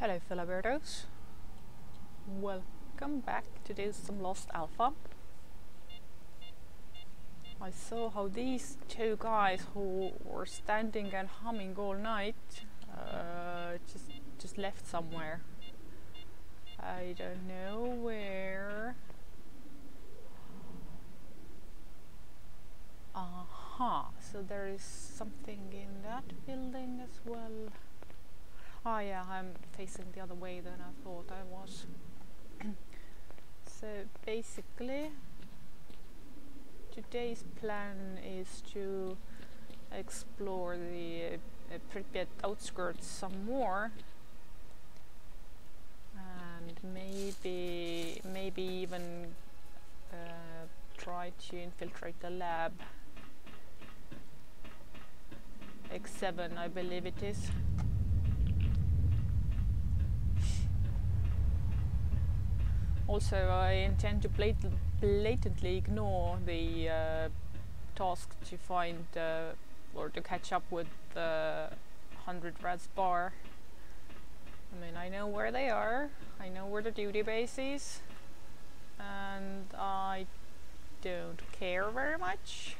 Hello weirdos. Welcome back to do some Lost Alpha. I saw how these two guys who were standing and humming all night uh, just just left somewhere. I don't know where. Aha, so there is something in that building as well. Ah yeah, I'm facing the other way than I thought I was. so basically, today's plan is to explore the uh, Pripyat outskirts some more. And maybe maybe even uh, try to infiltrate the lab. X7 I believe it is also I intend to blat blatantly ignore the uh, task to find uh, or to catch up with the 100 Rads bar. I mean, I know where they are, I know where the duty base is, and I don't care very much.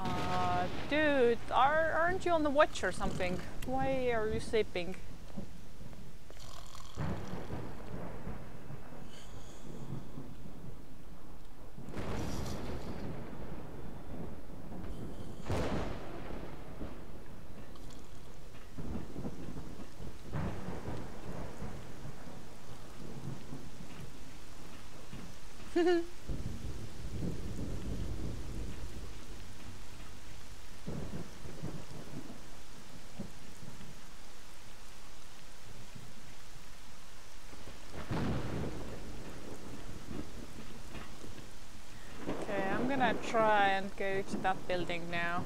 Uh, dude, are, aren't you on the watch or something? Why are you sleeping? Okay, I'm gonna try and go to that building now.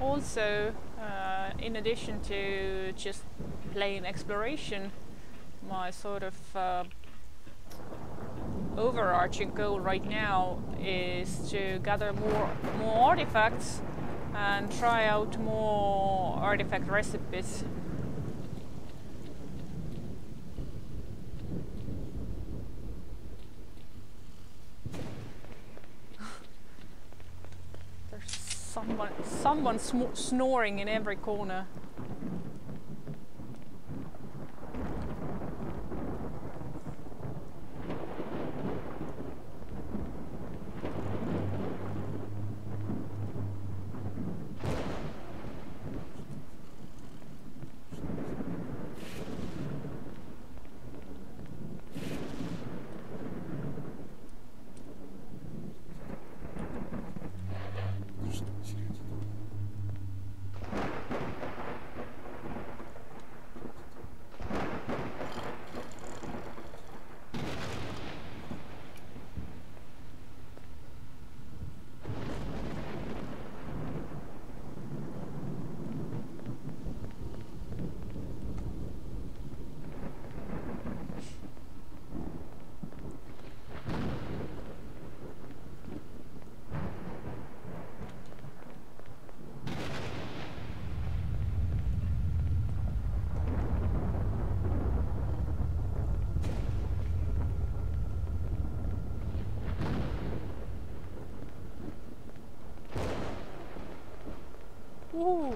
Also, uh, in addition to just plain exploration, my sort of uh, overarching goal right now is to gather more more artifacts and try out more artifact recipes. There's someone someone snoring in every corner. Ooh.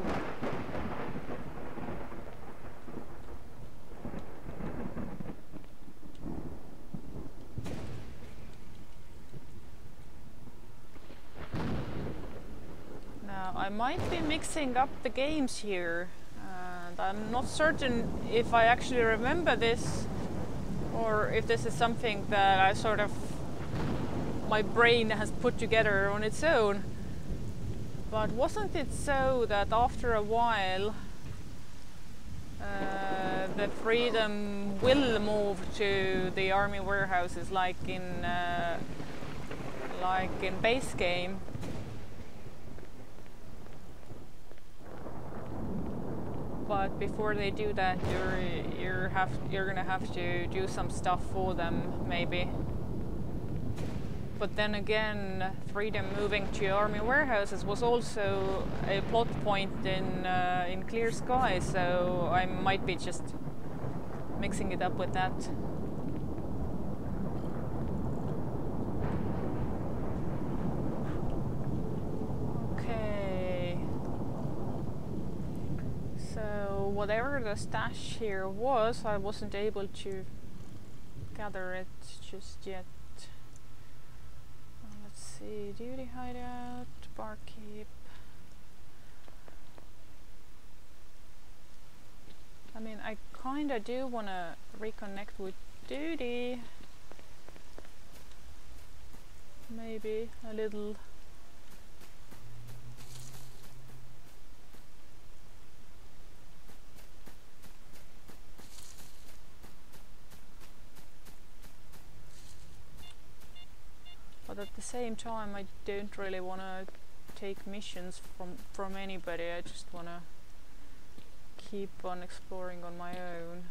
Now, I might be mixing up the games here, and I'm not certain if I actually remember this or if this is something that I sort of my brain has put together on its own. But wasn't it so that after a while uh, the freedom will move to the army warehouses like in uh, like in base game but before they do that you're you're have you're gonna have to do some stuff for them maybe. But then again freedom moving to army warehouses was also a plot point in uh, in clear sky so i might be just mixing it up with that okay so whatever the stash here was i wasn't able to gather it just yet. Uh, let's see duty hideout barkeep. I mean I kinda do wanna reconnect with duty. Maybe a little but at the same time I don't really want to take missions from from anybody. I just want to keep on exploring on my own.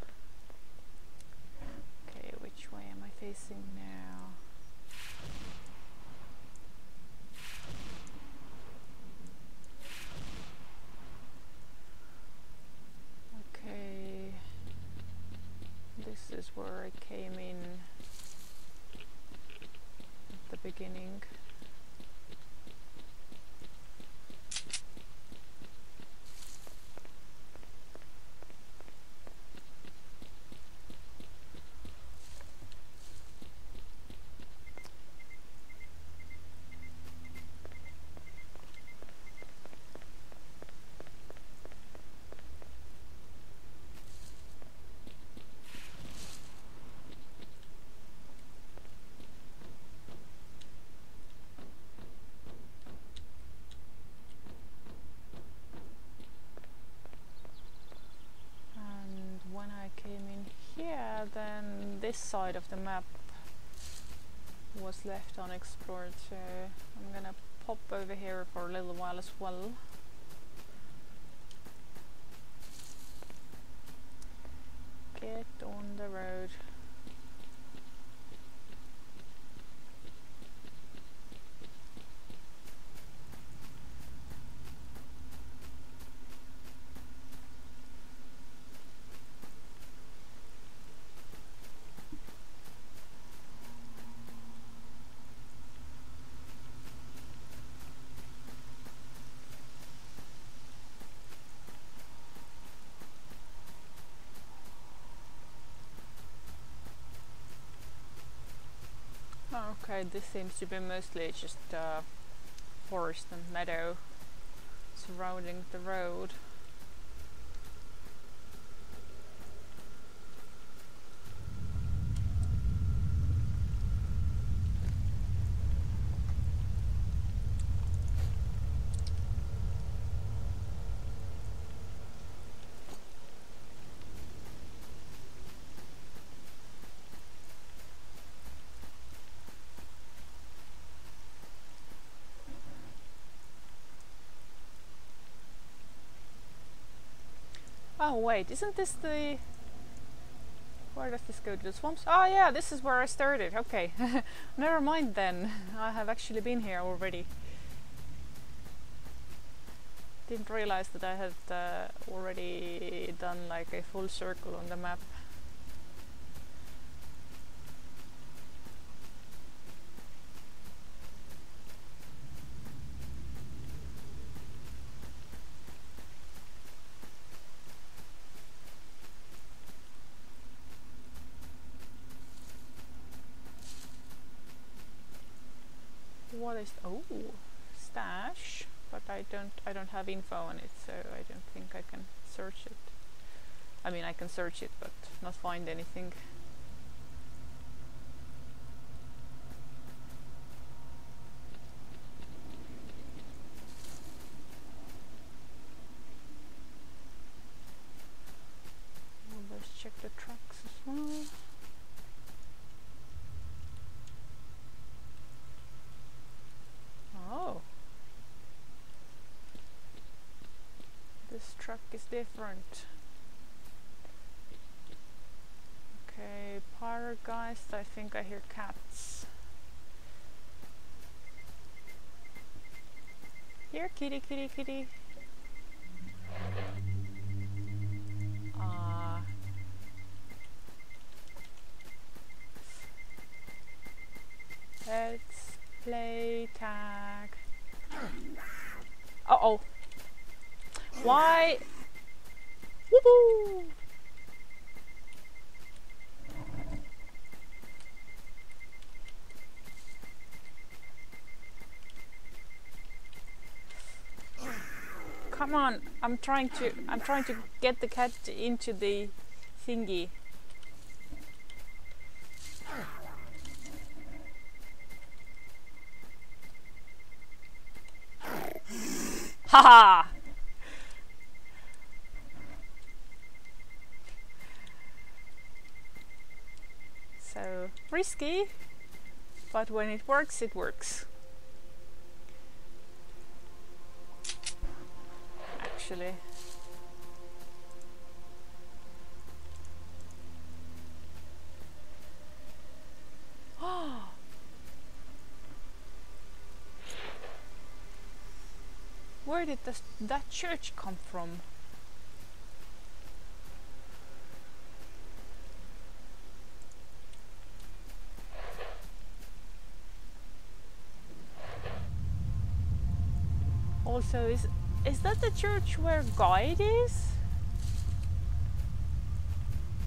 Okay which way am I facing now? Okay. This is where I came in at the beginning and when I came in here then this side of the map was left unexplored so I'm gonna pop over here for a little while as well get on the road Oh, this seems to be mostly just uh, forest and meadow surrounding the road. Wait, isn't this the... Where does this go to the swamps? Oh yeah, this is where I started. Okay, never mind then. I have actually been here already. Didn't realize that I had uh, already done like a full circle on the map. Is oh stash? But I don't I don't have info on it, so I don't think I can search it. I mean I can search it, but not find anything. truck is different. Okay, Pyrogeist, I think I hear cats. Here, kitty, kitty, kitty. Ah. Let's play tag. Uh oh. Why? Woohoo! Come on, I'm trying to I'm trying to get the cat into the thingy. Haha! So risky, but when it works, it works. Actually. Where did this, that church come from? Also, is is that the church where Guide is?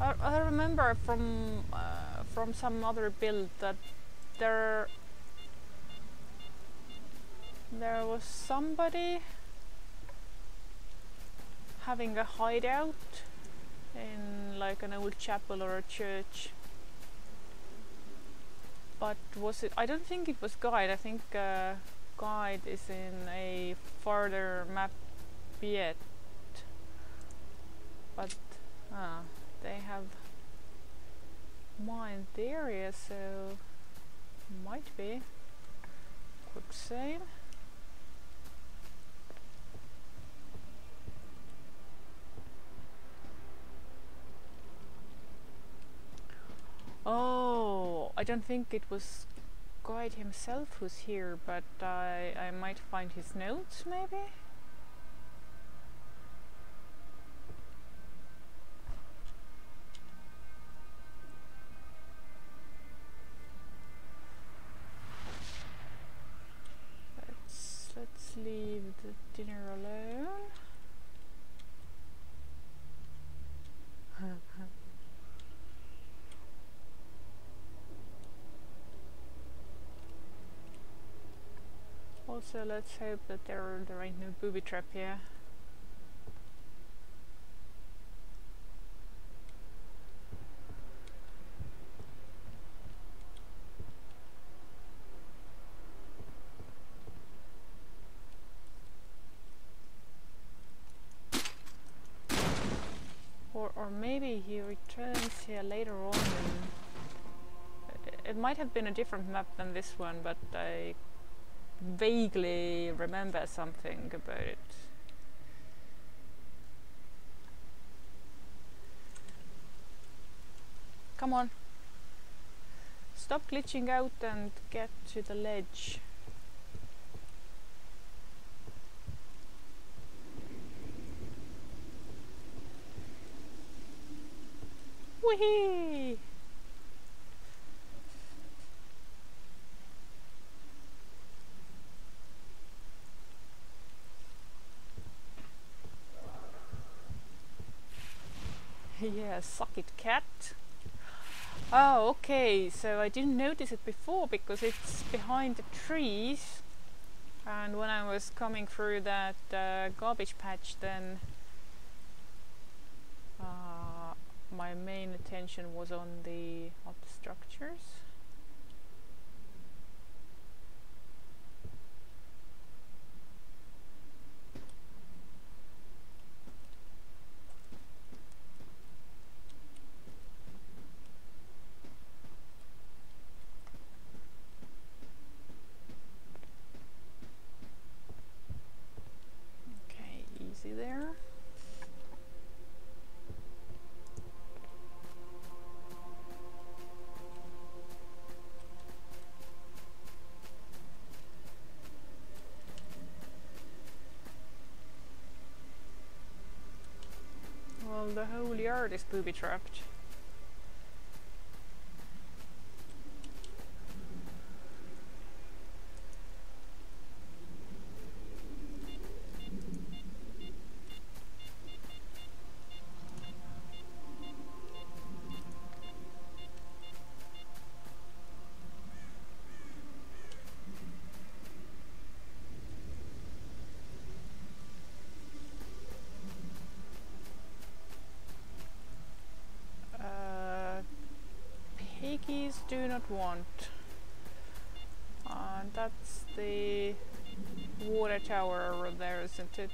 I, I remember from uh, from some other build that there there was somebody having a hideout in like an old chapel or a church. But was it? I don't think it was Guide. I think uh, Guide is in a further map yet. But ah, they have mined the area, so might be. Quick save. Oh, I don't think it was Guide himself who's here, but I, I might find his notes maybe? Also, let's hope that there, there ain't no booby trap here. Or, or maybe he returns here later on. It might have been a different map than this one, but I vaguely remember something about it. Come on. Stop glitching out and get to the ledge. Whee! yeah, suck it cat. Oh, okay, so I didn't notice it before because it's behind the trees. And when I was coming through that uh, garbage patch, then uh, my main attention was on the, on the structures. The whole yard is booby want. And that's the water tower over there, isn't it?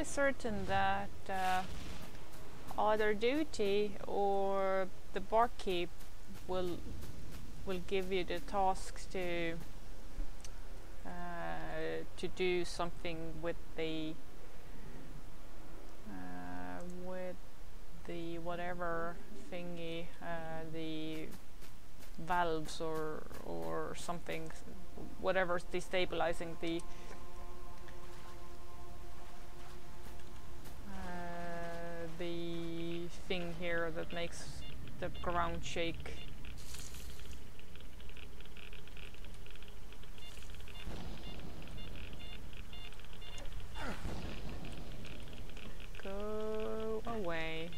Fairly certain that uh, either duty or the barkeep will will give you the tasks to uh, to do something with the uh, with the whatever thingy uh, the valves or or something whatever's destabilizing the that makes the ground shake. Go away.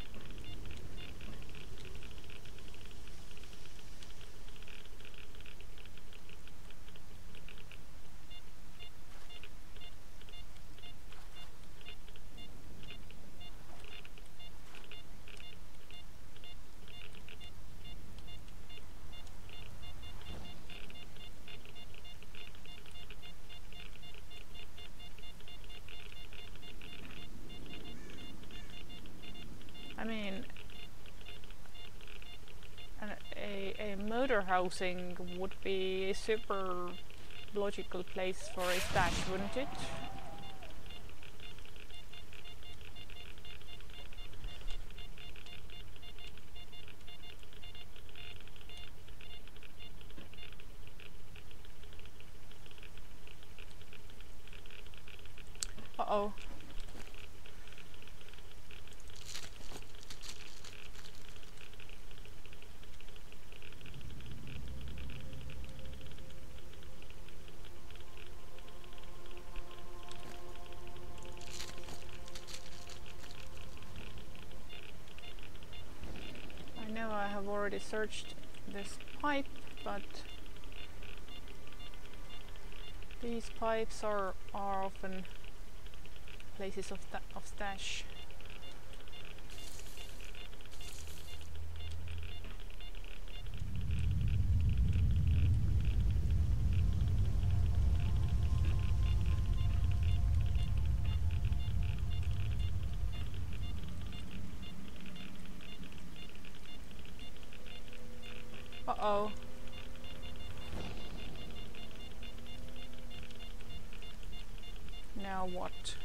I mean, an, a, a motor housing would be a super logical place for a stash, wouldn't it? Already searched this pipe, but these pipes are, are often places of, of stash. Uh-oh. Now what?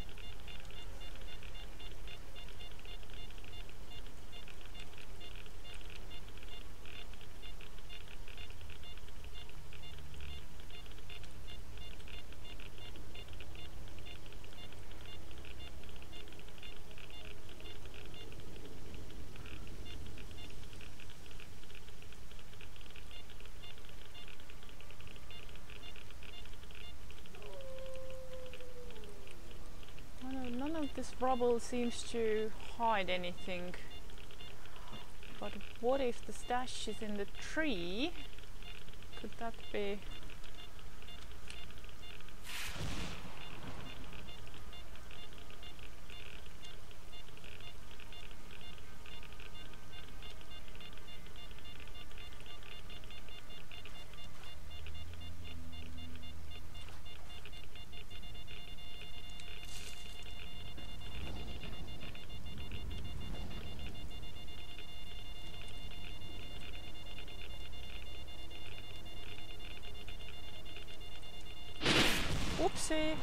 Rubble seems to hide anything. But what if the stash is in the tree? Could that be... Whoopsie!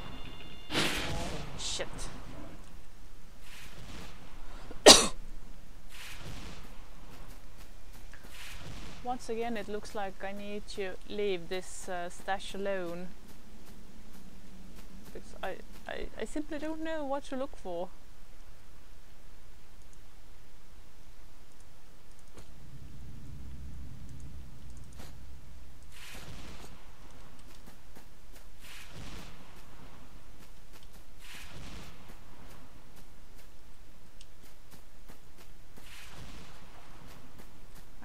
Shit. Once again it looks like I need to leave this uh, stash alone. Because I, I, I simply don't know what to look for.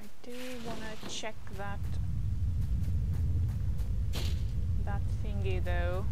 I do wanna check that that thingy though.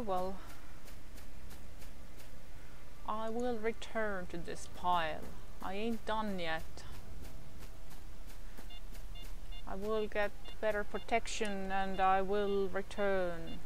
Well. I will return to this pile. I ain't done yet. I will get better protection and I will return.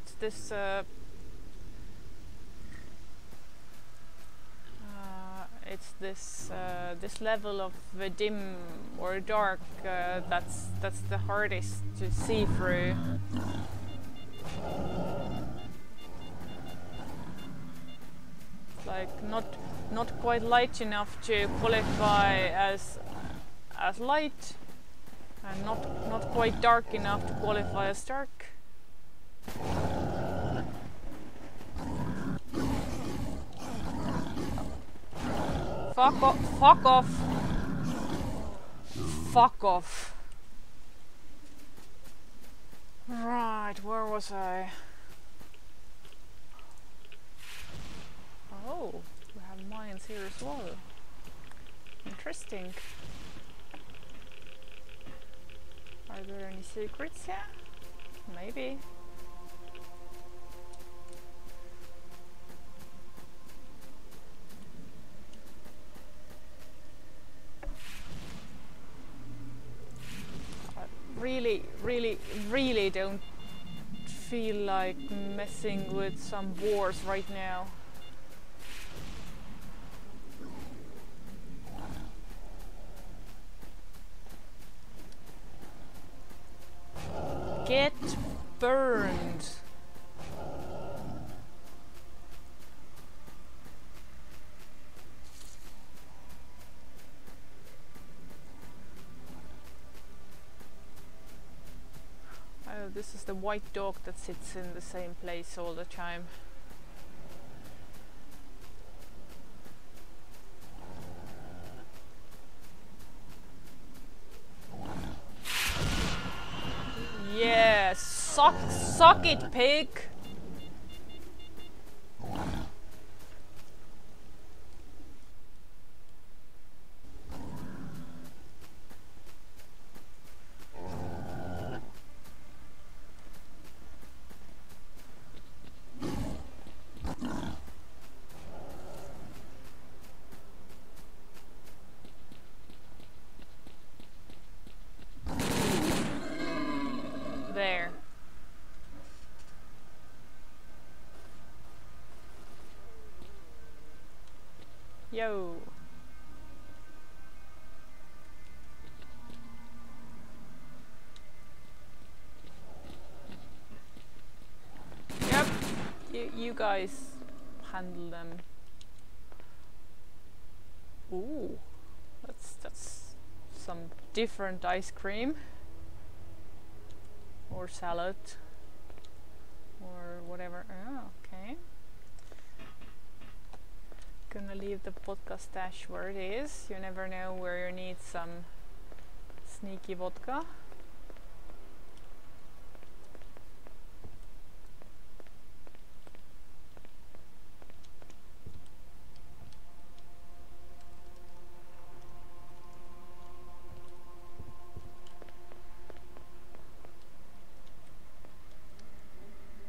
It's this. Uh, uh, it's this uh, this level of uh, dim or dark uh, that's that's the hardest to see through. Like not not quite light enough to qualify as as light and not not quite dark enough to qualify as dark. Fuck off! Fuck off! Fuck off! Right, where was I? Oh, we have mines here as well. Interesting. Are there any secrets here? Maybe. Really, really, really don't feel like messing with some wars right now. Get burned. This is the white dog that sits in the same place all the time. Yeah, suck, suck it, pig! Yo. Yep. You you guys handle them. Ooh. That's that's some different ice cream or salad or whatever. Oh, okay. The podcast stash where it is. You never know where you need some sneaky vodka.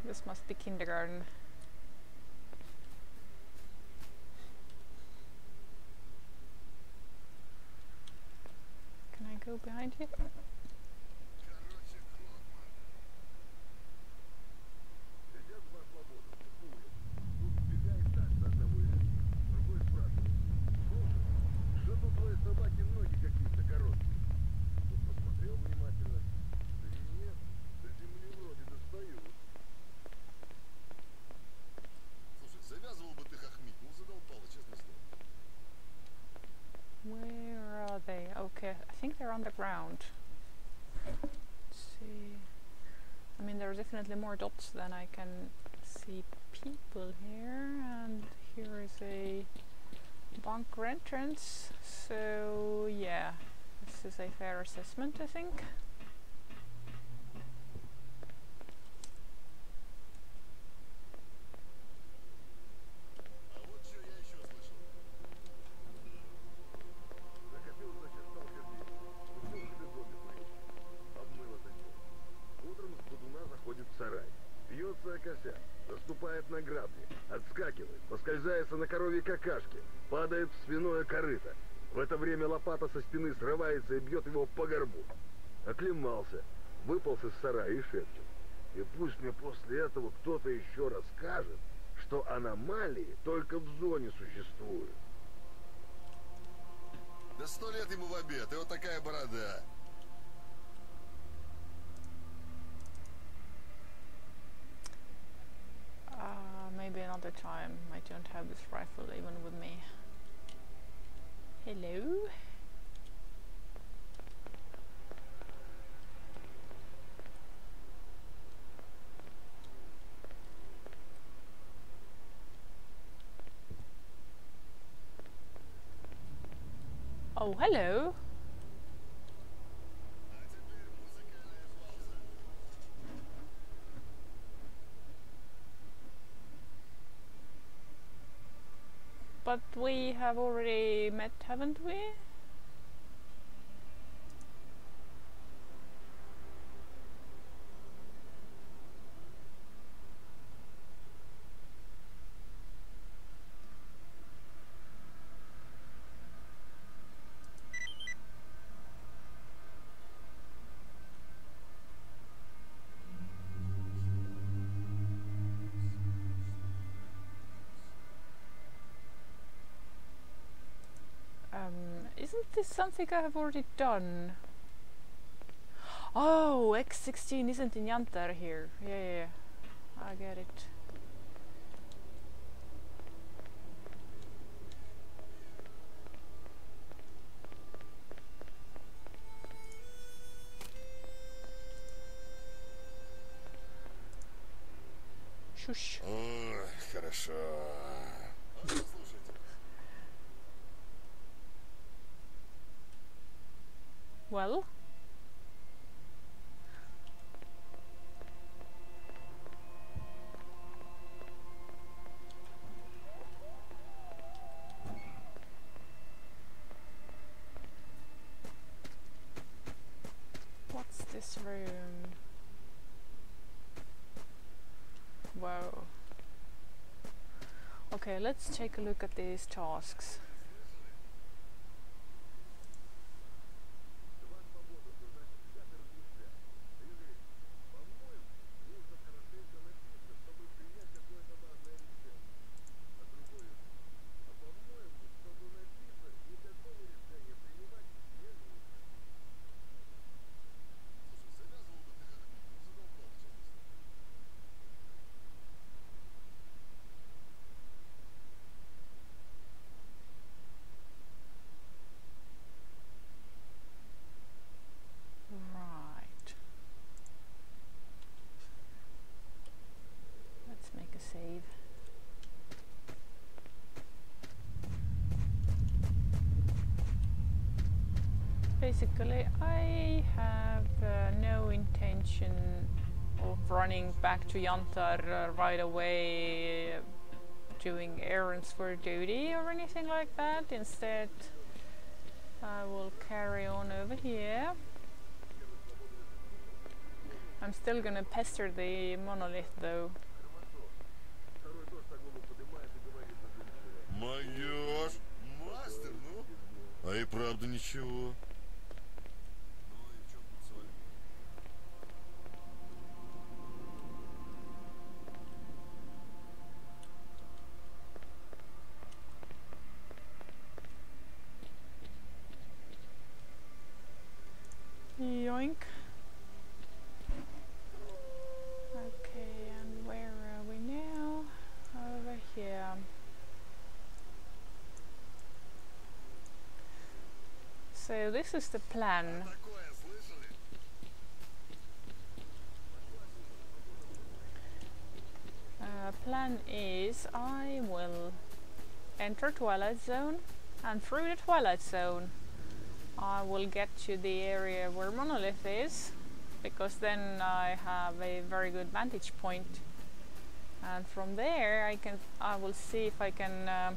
This must be kindergarten. Can I behind you? I on the ground. Let's see. I mean, there are definitely more dots than I can see people here, and here is a bunker entrance. So, yeah, this is a fair assessment, I think. Падает в свиное корыто. В это время лопата со спины срывается и бьет его по горбу. Оклемался, выполз из сарая и шепчет. И пусть мне после этого кто-то еще расскажет, что аномалии только в зоне существуют. Да сто лет ему в обед, и вот такая борода. Uh, maybe another time. I don't have this rifle even with me. Hello? Oh, hello. We have already met, haven't we? this something I have already done? Oh, X16 isn't in Yantar here. Yeah, yeah, yeah. I get it. Shush. Ой, хорошо. Well? What's this room? Whoa! Okay, let's take a look at these tasks. Basically, I have uh, no intention of running back to Yantar uh, right away, uh, doing errands for duty or anything like that. Instead, I will carry on over here. I'm still gonna pester the monolith though. Второй тоже так голову поднимает и говорит задумчиво. Майор! Мастер, ну? А и правда ничего. this is the plan. Uh, plan is I will enter Twilight Zone and through the Twilight Zone I will get to the area where Monolith is because then I have a very good vantage point and from there I can I will see if I can uh,